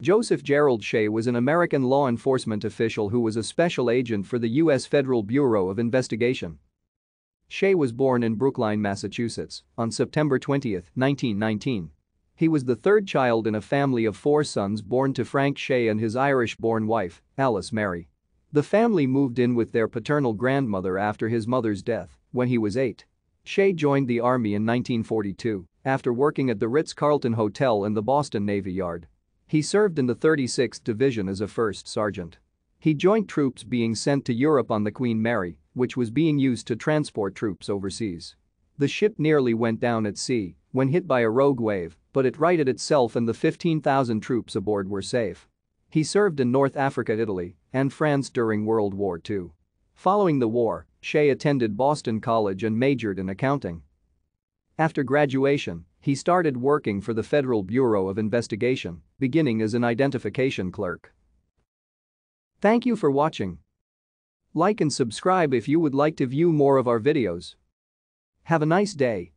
Joseph Gerald Shea was an American law enforcement official who was a special agent for the U.S. Federal Bureau of Investigation. Shea was born in Brookline, Massachusetts, on September 20, 1919. He was the third child in a family of four sons born to Frank Shea and his Irish-born wife, Alice Mary. The family moved in with their paternal grandmother after his mother's death when he was eight. Shea joined the Army in 1942 after working at the Ritz-Carlton Hotel in the Boston Navy Yard. He served in the 36th Division as a first sergeant. He joined troops being sent to Europe on the Queen Mary, which was being used to transport troops overseas. The ship nearly went down at sea when hit by a rogue wave, but it righted itself and the 15,000 troops aboard were safe. He served in North Africa, Italy, and France during World War II. Following the war, Shea attended Boston College and majored in accounting. After graduation, he started working for the Federal Bureau of Investigation, beginning as an identification clerk. Thank you for watching. Like and subscribe if you would like to view more of our videos. Have a nice day.